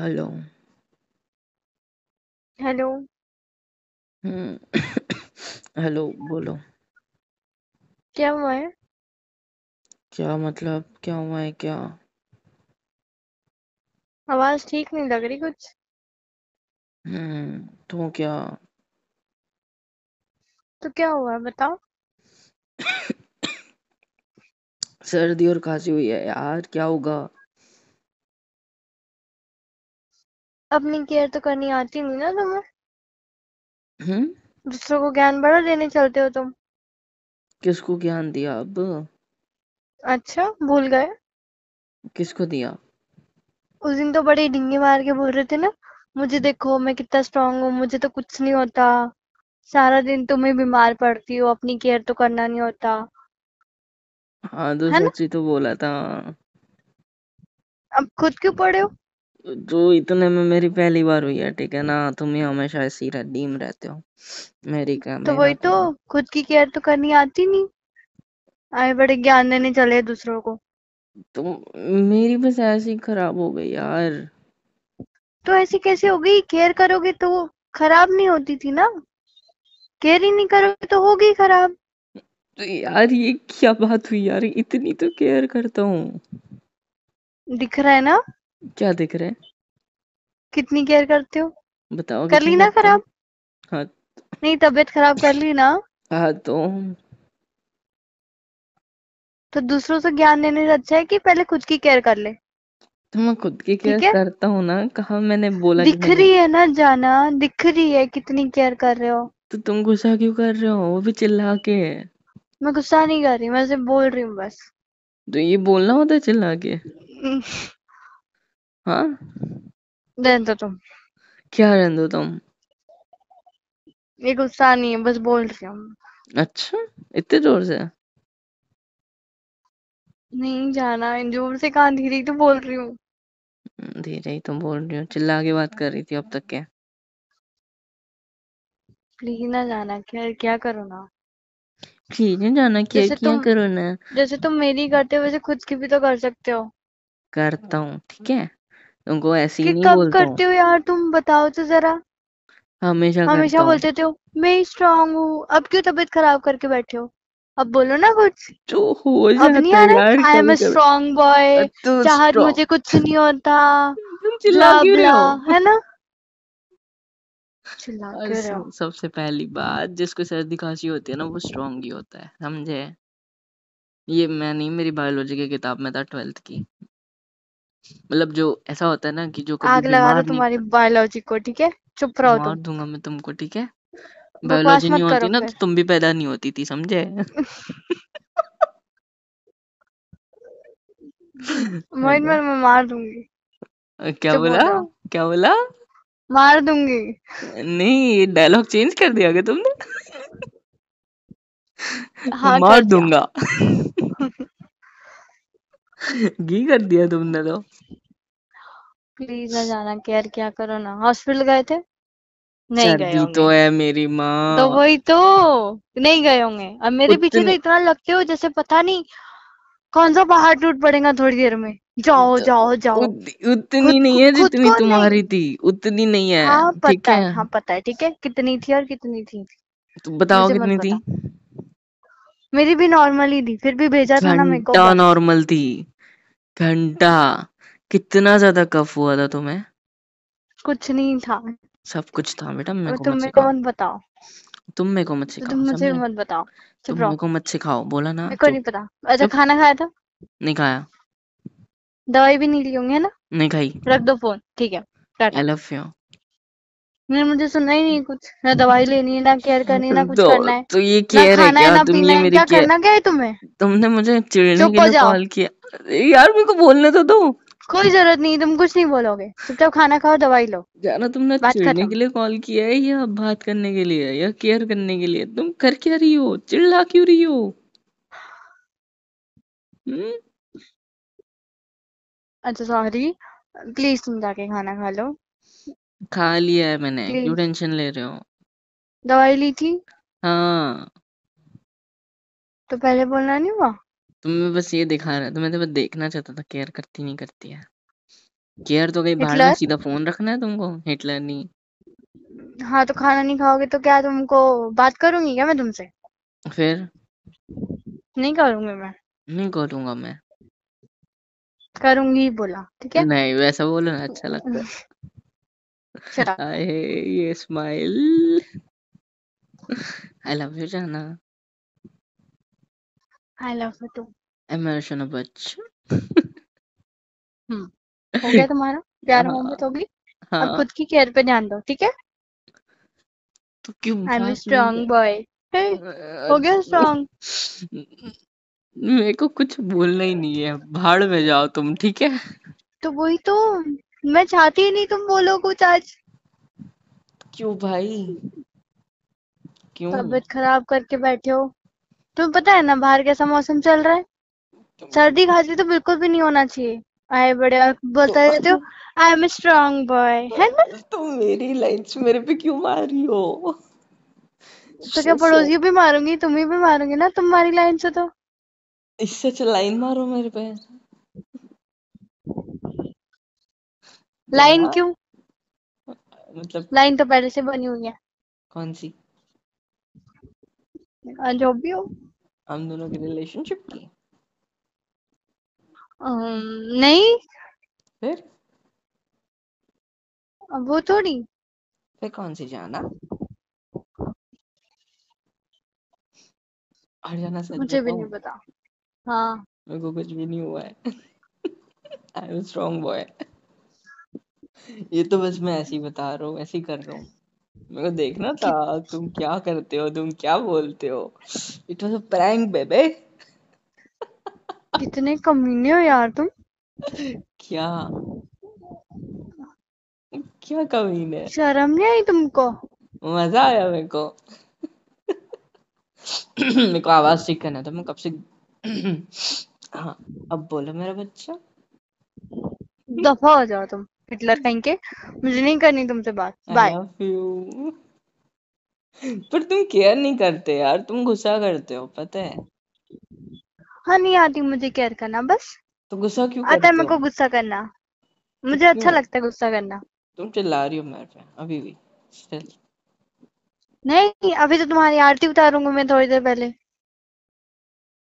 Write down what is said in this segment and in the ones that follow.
Hello. Hello. हम्म। Hello बोलो। क्या हुआ है? क्या मतलब क्या हुआ है क्या? आवाज़ ठीक नहीं लग रही कुछ। हम्म तो क्या? तो क्या हुआ है बताओ। सर्दी और खांसी हुई है यार क्या होगा? अपनी केयर तो करनी आती नहीं ना तुम्हें? हम्म? दूसरों को ज्ञान बड़ा देने चलते हो तुम। किसको ज्ञान दिया अब? अच्छा भूल गए? किसको दिया? उस दिन तो बड़ी डिंगे मार के बोल रहे थे ना मुझे देखो मैं कितना स्ट्रांग हूँ मुझे तो कुछ नहीं होता। सारा दिन तुम ही बीमार पड़ती हो अपनी केयर तो करना नहीं होता। हाँ तो है ना? सच तो बोला था। अब खुद क्यों पड़े हो? जो इतने में मेरी पहली बार हुई है ठीक है ना? तुम ही हमेशा ऐसी रडीम रहते हो। मेरी क्या तो वही तो खुद की केयर तो करनी आती नहीं। आए बड़े ज्ञान देने चले दूसरों को। तुम मेरी बस ऐसी खराब हो गई यार। तो ऐसी कैसे हो गई? केयर करोगे तो खराब नहीं होती थी ना? केयर ही नहीं करोगे तो होगी खराब। तो यार ये क्या बात हुई यार? इतनी तो केयर करता हूँ। दिख रहा है ना? क्या दिख रहा है? कितनी केयर करते हो? बताओ कर कितनी ली ना करते हो खराब हाँ। नहीं तबीयत खराब कर ली ना? हाँ तो। तो दूसरों से ज्ञान देने से अच्छा है कि पहले खुद की केयर कर ले? तो मैं खुद की केयर ठीक है। करता हूँ ना कहा मैंने बोला कि दिख मैंने रही है ना जाना? दिख रही है कितनी केयर कर रहे हो? तो तुम गुस्सा क्यों कर रहे हो? वो भी चिल्ला के। मैं गुस्सा नहीं कर रही मैं सिर्फ़ बोल रही हूँ बस। तो ये बोलना होता है चिल्ला के? हाँ रहने दो तुम क्या रहने दो तुम ये गुस्सा नहीं है बस बोल रही हूँ अच्छा इतने ज़ोर से नहीं जाना ज़ोर से कहाँ धीरे तो बोल रही हूँ धीरे ही तुम बोल रही हो चिल्ला के बात कर रही थी अब तक क्या प्लीज़ ना जाना क्या क्या करो ना ठीक है जाना क्या जैसे किया तुम करो ना जैसे तुम मेरी करते हो वैसे खुद की भी तो कर सकते हो करता हूँ ठीक है तुमको ऐसे ही नहीं कब बोलता हूँ। करते हो यार? तुम बताओ तो जरा। हमेशा हमेशा करता हूँ। बोलते थे हो मैं स्ट्रांग हूँ। अब क्यों तबीयत खराब करके बैठे हो? अब बोलो ना कुछ। जो हो अब नहीं जाता आ है रहा यार आई एम कभी ए कभी स्ट्रांग बॉय तू चाहत स्ट्रॉन्ग मुझे कुछ नहीं होता। तुम चिल्ला ब्ला क्यों रहे ब्ला हो है ना? चिल्ला और क्यों रहे हो? सबसे पहली बात जिसको सर्दी खांसी होती है ना वो स्ट्रांग ही होता है समझे? ये मैं नहीं मेरी बायोलॉजी की किताब में था ट्वेल्थ की। मतलब जो ऐसा होता है ना कि जो कभी आग लगा दो बीमार नहीं तुम्हारी बायोलॉजी को ठीक है? चुप रहो मार तुम। दूँगा मैं तुमको ठीक है? बकवास बायोलॉजी नहीं मत होती ना तो फिर तुम भी पैदा नहीं होती थी समझे? मोहित मैं मैं मार दूँगी। क्या चुप हो बोला? जाओ। क्या बोला? मार दूँगी। नहीं ये डायलॉग चेंज कर दिया क्या तुमने? हाँ मार कर दिया। दूँगा। घी कर दिया तुमने तो। प्लीज़ ना जाना केयर क्या करो ना। हॉस्पिटल गए थे? नहीं गए सर्दी होंगे। तो है मेरी माँ। तो वही तो नहीं गए होंगे। अब मेरे पीछे तो उतनी इतना लगते हो जैसे पता नहीं कौन सा पहाड़ टूट पड़ेगा थोड़ी देर में। जाओ तो जाओ जाओ। उत, उतनी खुद नहीं को, है खुद जितनी को तुम्हारी थी उतनी नहीं है हाँ ठीक पता है? है हाँ पता है ठीक है? कितनी थी और कितनी थी? तो बताओ मुझे मत कितनी थी। बता। मेरी भी नॉर्मल ही थी फिर भी भेजा था ना मेरे को घंटा बस। नॉर्मल थी। घंटा। कितना ज़्यादा कफ हुआ था तुम्हें? कुछ नहीं था। सब कुछ था बेटा मेरे को तुम मत मेरे को सिखाओ। मत बताओ। तुम मेरे को मत तो सिखाओ तुम मुझे समझे मत बताओ। तुम रहो। मेरे को मत सिखाओ बोला ना मेरे को चुप नहीं पता। अच्छा चुप। खाना खाया था? नहीं खाया। दवाई भी नहीं ली होंगी है ना? नहीं खाई। रख दो फ़ोन ठीक है आई लव यू नहीं मुझे सुनना ही नहीं कुछ। ना दवाई लेनी है ना केयर करनी है ना कुछ तो करना है। तो ये केयर है है क्या ना तुम ये मेरी क्या केयर करना क्या है तुम्हें? तुमने मुझे चिढ़ने के लिए कॉल किया। यार मेरे को बोलने तो दो। कोई ज़रूरत नहीं तुम कुछ नहीं बोलोगे। चुपचाप खाना खाओ दवाई लो। जाना तुमने बात चिढ़ने के लिए कॉल किया है या बात करने के लिए या केयर करने के लिए? तुम कर क्या रही हो? चिल्ला क्यों रही हो? हम्म? अच्छा सॉरी प्लीज़ तुम जाके खाना खा लो। खा लिया है मैंने क्यों टेंशन ले रहे हो? दवाई ली थी? हाँ। तो पहले बोलना नहीं हुआ? तुम्हें बस ये दिखा रहा था मैं तो बस देखना चाहता था केयर करती नहीं करती है। केयर तो कहीं बाहर में हिटलर? सीधा फ़ोन रखना है तुमको? हिटलर नहीं। हाँ तो खाना नहीं खाओगे तो क्या तुमको बात करूँगी क्या मैं तुमसे? फिर? नहीं करूँगी मैं। नहीं करूँगा मैं। करूँगी बोला ठीक है? नहीं वैसा बोलो ना अच्छा लगता है। Shut up. I love you जाना I love you सोना बच्चा हो गया तुम्हारा? प्यार हाँ। मोहब्बत होगी? अब हाँ। खुद की केयर पे ध्यान दो ठीक है? तो क्यों आई एम स्ट्रांग बॉय हो गया स्ट्रांग मेरे को कुछ बोलना ही नहीं है। भाड़ में जाओ तुम ठीक है? तो वही तो। मैं चाहती ही नहीं तुम बोलो कुछ आज। क्यों भाई? क्यों? तबीयत खराब करके बैठे हो। तुम्हें पता है ना बाहर कैसा मौसम चल रहा है? सर्दी खांसी तो बिल्कुल भी नहीं होना चाहिए। आए बड़े बोलते रहते हो आई एम स्ट्रांग बॉय है ना? तुम मेरी लाइन्स मेरे पे क्यों मार रही हो? तो क्या पड़ोसी भी मारूँगी तुम ही भी मारूँगी ना तुम्हारी लाइन से तो। इससे अच्छा लाइन मारो मेरे पे। लाइन हाँ, क्यों? मतलब लाइन तो पहले से बनी हुई है। कौन सी? जो भी हो। हम दोनों की रिलेशनशिप की? नहीं। फिर? अब वो थोड़ी। फिर कौन सी जाना? और जाना सच मुझे भी नहीं पता। हाँ। मेरे को कुछ भी नहीं हुआ है। आई एम स्ट्रॉन्ग बॉय ये तो बस मैं ऐसे ही बता रहा हूँ ऐसे ही कर रहा हूँ। मेरे को देखना था तुम क्या करते हो तुम क्या बोलते हो? इट वाज अ प्रैंक बेबे कितने कमीने हो यार तुम। क्या? क्या कमीन? शर्म नहीं आई तुमको? मज़ा आया मेरे को। मेरे को आवाज़ ठीक करना था मैं कब से हाँ अब बोलो मेरा बच्चा। दफ़ा हो जाओ तुम। हिटलर कहीं के मुझे नहीं करनी तुमसे बात। बाय पर तुम केयर नहीं करते यार तुम गुस्सा करते हो पता है। हाँ नहीं आती मुझे केयर करना बस। तो गुस्सा क्यों आता है मेरे को गुस्सा करना। मुझे क्यों? अच्छा लगता है गुस्सा करना। तुम चिल्ला रही हो मेरे पे अभी भी स्टिल नहीं अभी तो तुम्हारी आरती उतारूँगी मैं थोड़ी देर पहले।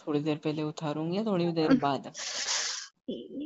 थोड़ी देर पहले उतारूँगी या थोड़ी देर बाद?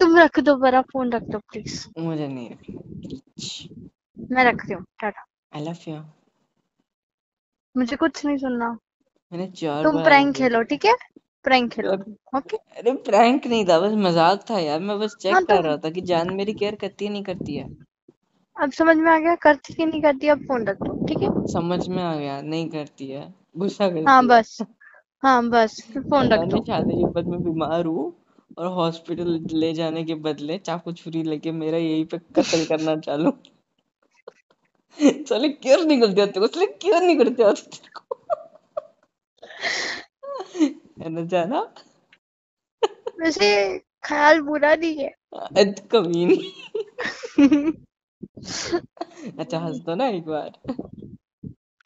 तुम रख दो बड़ा फ़ोन रख दो प्लीज़ मुझे नहीं रखनी। मैं रखती हूँ टाटा। आई लव यू मुझे कुछ नहीं सुनना। मैंने चार तुम प्रैंक खेलो ठीक है? प्रैंक खेलो ओके? अरे प्रैंक नहीं था बस मज़ाक था यार। मैं बस चेक हाँ कर रहा था कि जान मेरी केयर करती है नहीं करती है। अब समझ में आ गया करती कि नहीं करती अब फ़ोन रख दो ठीक है? समझ में आ गया नहीं करती है गुस्सा करती हाँ। बस। हाँ बस फ़ोन रख दो। शादी के बाद में बीमार हूँ। और हॉस्पिटल ले जाने के बदले चाकू छुरी लेके मेरा यही पे कत्ल करना चालू। साले केयर नहीं करते को साले केयर नहीं करते आते तेरे को। है ना जाना। वैसे ख्याल बुरा नहीं है। अद कमीनी अच्छा हंस दो ना एक बार।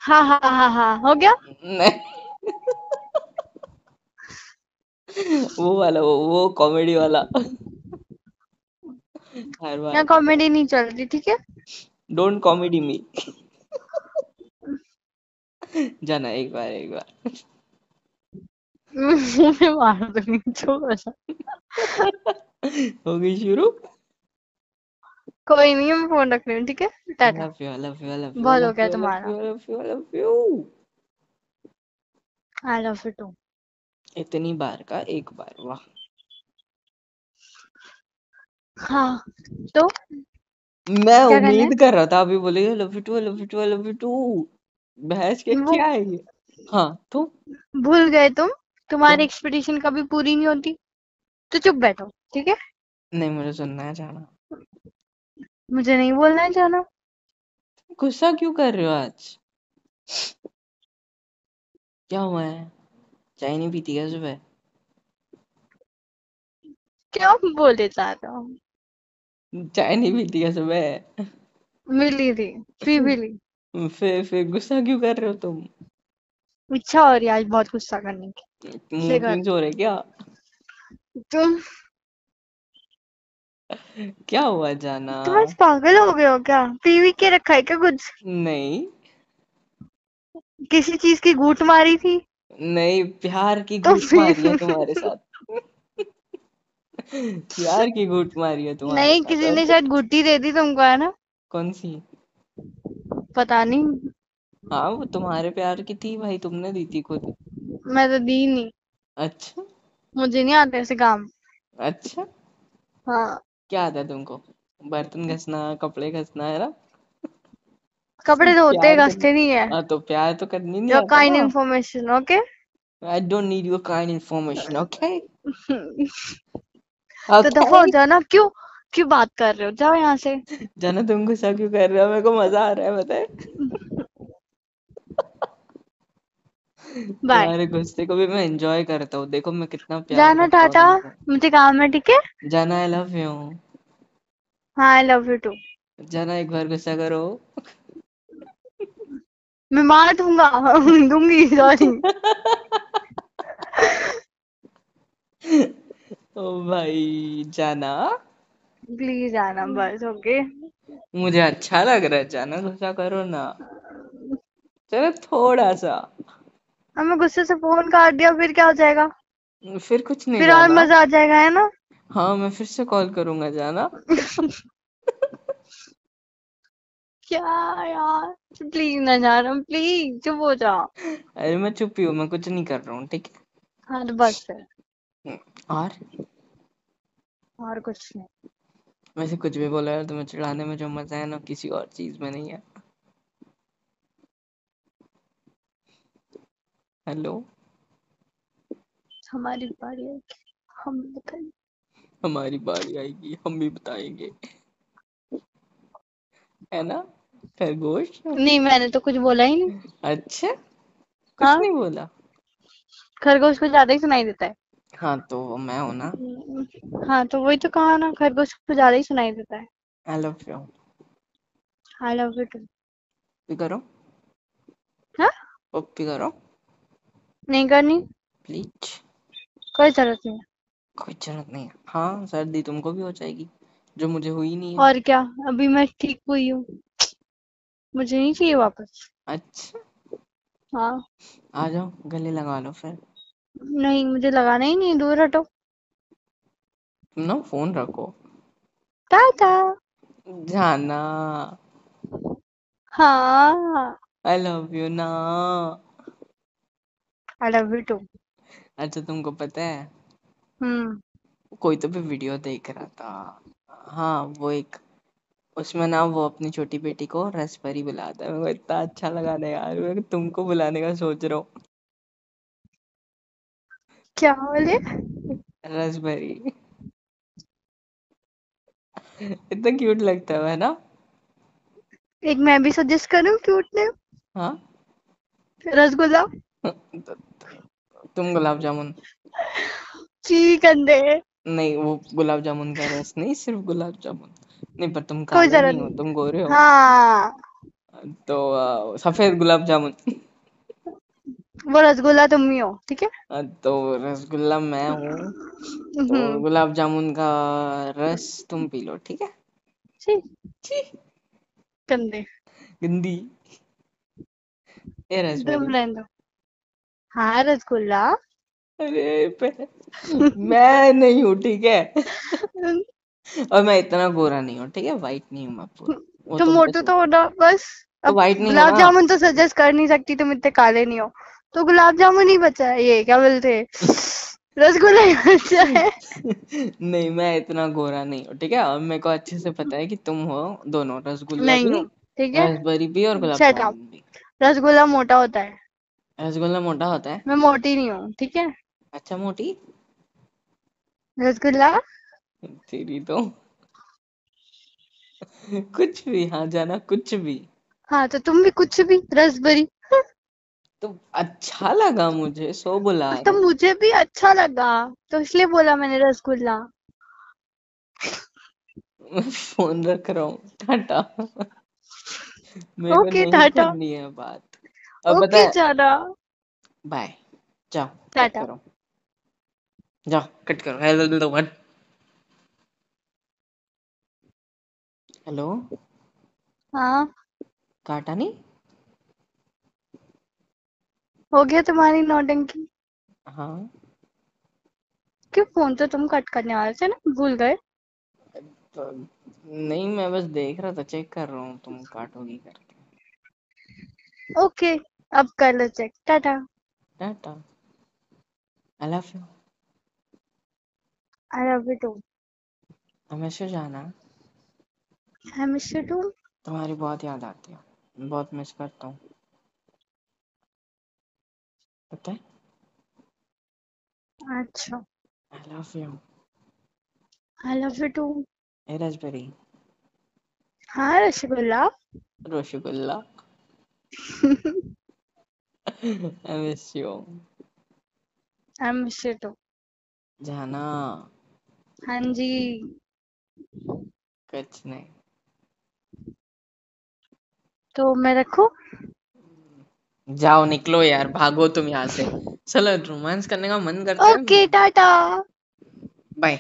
हाँ हाँ हाँ हाँ हो गया? नहीं। वो वाला वो वो कॉमेडी वाला। हर बार। यहाँ कॉमेडी नहीं चल रही ठीक है? डोंट कॉमेडी मी जाना एक बार एक बार। मुँह में मार दूँगी सा हो गई शुरू? कोई नहीं मैं फ़ोन रख रही हूँ ठीक है? Tata. Love you, I love you, I बहुत हो गया तुम्हारा। you, I love you. I love you too इतनी बार का एक बार वाह। हाँ तो? मैं उम्मीद कर रहा था अभी बोलेगा love you too love you too love you too बहस के क्या है ये? हाँ तो? भूल गए तुम? तुम्हारी तुम एक्सपेक्टेशन कभी पूरी नहीं होती? तो चुप बैठो ठीक है? नहीं मुझे सुनना है जाना। मुझे नहीं बोलना है जाना। गुस्सा क्यों कर रहे हो आज? क्या हुआ है? चाय नहीं पीती क्या सुबह? क्या बोले चाहता हूँ चाय नहीं पीती क्या सुबह? मिली थी पी भी ली। फिर फिर गुस्सा क्यों कर रहे हो तुम? इच्छा हो रही है आज बहुत गुस्सा करने की। हो रहे क्या? तुम? क्या हुआ जाना? तुम आज पागल हो गए हो क्या? पीवी के रखा है क्या कुछ? नहीं। किसी चीज़ की घूट मारी थी? नहीं प्यार की तो घूट मारी है तुम्हारे साथ। प्यार की घूट मारी है तुम्हारे नहीं साथ। किसी ने शायद घुट्टी दे दी तुमको है ना? कौन सी? पता नहीं। हाँ वो तुम्हारे प्यार की थी भाई तुमने दी थी खुद। मैं तो दी नहीं। अच्छा। मुझे नहीं आते ऐसे काम। अच्छा। हाँ। क्या आता है तुमको? बर्तन घसना कपड़े घसना है ना? कपड़े धोते करना घसते नहीं है। हाँ तो प्यार तो करनी नहीं योर काइंड ना। Information okay I don't need your kind information okay तो दफ़ा हो ओके जाओ ना क्यों क्यों बात कर रहे हो? जाओ यहाँ से। जाना तुम गुस्सा क्यों कर रहे हो? मेरे को मज़ा आ रहा है बताए बाय तुम्हारे गुस्से को भी मैं एंजॉय करता हूँ। देखो मैं कितना प्यार जाना टाटा मुझे काम है ठीक है? जाना आई लव यू हाँ आई लव यू टू जाना एक बार गुस्सा करो। मैं मार दूँगा। दूँगी सॉरी ओ भाई जाना। प्लीज़ आना बस ओके मुझे अच्छा लग रहा है जाना गुस्सा करो ना। चलो थोड़ा सा। अब मैं गुस्से से फ़ोन काट दिया फिर क्या हो जाएगा? फिर कुछ नहीं फिर और मज़ा आ जाएगा है ना? हाँ मैं फिर से कॉल करूँगा जाना। क्या यार? प्लीज़ ना जा रहा प्लीज़ चुप हो जाओ। अरे मैं चुप ही हूँ मैं कुछ नहीं कर रहा हूँ ठीक हाँ? तो बस फिर। और? और कुछ नहीं। वैसे कुछ भी बोला यार तुम्हें चिढ़ाने में जो मज़ा है ना किसी और चीज़ में नहीं है। हेलो? हमारी बारी आएगी हम बताइए हमारी बारी आएगी हम भी बताएँगे। है ना? खरगोश नहीं मैंने तो कुछ बोला ही नहीं। अच्छा? कुछ हाँ। नहीं बोला? खरगोश को ज़्यादा ही सुनाई देता है। हाँ तो वो मैं हूँ ना। हाँ तो वही तो कहा ना खरगोश को ज़्यादा ही सुनाई देता है। I love you I love you too भी करो। हाँ? पप्पी करो। नहीं करनी। प्लीज़ कोई ज़रूरत नहीं कोई ज़रूरत नहीं हाँ सर्दी तुमको भी हो जाएगी जो मुझे हुई नहीं है। और क्या अभी मैं ठीक हुई हूँ। मुझे नहीं चाहिए वापस। अच्छा। हाँ। आ जाओ गले लगा लो फिर। नहीं मुझे लगाना ही नहीं दूर हटो। तुम ना फ़ोन रखो। टाटा। जाना। हाँ। आई लव यू ना। आई लव यू टू अच्छा तुमको पता है? हम्म। कोई तो भी वीडियो देख रहा था। हाँ वो एक उसमें ना वो अपनी छोटी बेटी को रसभरी बुलाता है। मेरे को इतना अच्छा लगा ना यार। मैं तुमको बुलाने का सोच रहा हूँ। क्या बोले? रसभरी इतना क्यूट लगता है ना? एक मैं भी सजेस्ट करूँ क्यूट ने हाँ? रसगुल्ला। तुम गुलाब जामुन। ची कंदे नहीं वो गुलाब जामुन का रस नहीं सिर्फ़ गुलाब जामुन। नहीं पर तुम कोई ज़रूरत नहीं हो तुम गोरे हो। हाँ। तो आ, सफ़ेद गुलाब जामुन। वो रसगुल्ला तुम ही हो ठीक है? तो रसगुल्ला मैं हूँ। तो हम्म। गुलाब जामुन का रस तुम पी लो ठीक है? छी। कंदे गंदी। ए तुम रसभरी रहने दो। हाँ रसगुल्ला। अरे मैं नहीं हूँ ठीक है? और मैं इतना गोरा नहीं हूँ ठीक है? वाइट नहीं हूँ मैं पूरा। पे मोटू सूट तो हो ना बस। तो अब वाइट नहीं गुलाब जामुन तो सजेस्ट कर नहीं सकती तुम इतने काले नहीं हो। तो गुलाब जामुन ही बचा है ये क्या बोलते हैं? रसगुल्ला ही बचा है। नहीं मैं इतना गोरा नहीं हूँ ठीक है? और मेरे को अच्छे से पता है कि तुम हो दोनों रसगुल्ला नहीं भी ठीक है? रसभरी भी और गुलाब जामुन भी। रसगुल्ला मोटा होता है। रसगुल्ला मोटा होता है? मैं मोटी नहीं हूँ ठीक है? अच्छा मोटी? रसगुल्ला? तेरी तो। कुछ भी हाँ जाना कुछ भी। हाँ तो तुम भी कुछ भी रसभरी। तो अच्छा लगा मुझे सो बुला तो मुझे भी अच्छा लगा तो इसलिए बोला मैंने रसगुल्ला। मैं फ़ोन रख रहा हूँ टाटा। मेरे ओके नहीं टाटा। करनी है बात। अब ओके है जाना। बाय। जाओ टाटा। करो। जाओ कट करो। Hello hello hello. हाँ। काटा नहीं? हो गया तुम्हारी नौटंकी हाँ। क्यों फ़ोन तो तुम कट करने वाले थे ना? भूल गए। तो नहीं मैं बस देख रहा था चेक कर रहा हूँ तुम काटोगी करके। ओके अब कर लो check tata. Tata. I love you I love you too हमेशा जाना। I miss you too? तुम्हारी बहुत याद आती है। बहुत मिस करता हूँ। पता है? अच्छा। I love you I love you too A raspberry हाँ rasgulla. Rasgulla. I miss you I miss you too जाना। हाँ जी। कुछ नहीं। तो मैं रखू? जाओ निकलो यार भागो तुम यहाँ से। चलो रोमांस करने का मन करता है। ओके टाटा। बाय